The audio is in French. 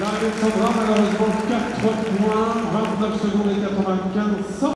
L'Alexandra, malheureusement, 4 points, 29 secondes et 95.